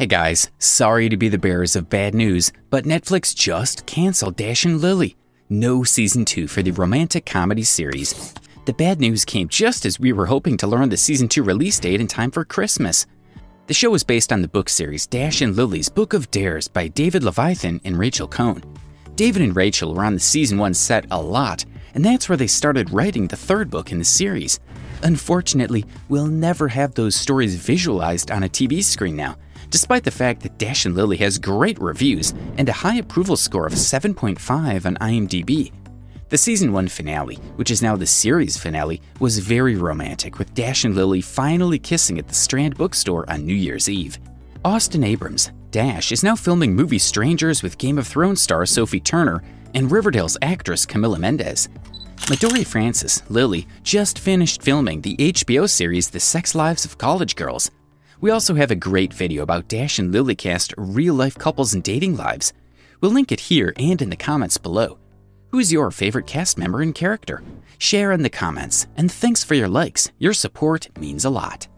Hey guys, sorry to be the bearers of bad news, but Netflix just canceled Dash and Lily. No season 2 for the romantic comedy series. The bad news came just as we were hoping to learn the season 2 release date in time for Christmas. The show is based on the book series Dash and Lily's Book of Dares by David Levithan and Rachel Cohn. David and Rachel were on the season 1 set a lot, and that's where they started writing the third book in the series. Unfortunately, we'll never have those stories visualized on a TV screen now despite the fact that Dash and Lily has great reviews and a high approval score of 7.5 on IMDb. The season 1 finale, which is now the series finale, was very romantic with Dash and Lily finally kissing at the Strand bookstore on New Year's Eve. Austin Abrams, Dash, is now filming movie Strangers with Game of Thrones star Sophie Turner and Riverdale's actress Camila Mendes. Midori Francis, Lily, just finished filming the HBO series The Sex Lives of College Girls, we also have a great video about Dash and Lilycast real life couples and dating lives. We'll link it here and in the comments below. Who's your favorite cast member and character? Share in the comments, and thanks for your likes. Your support means a lot.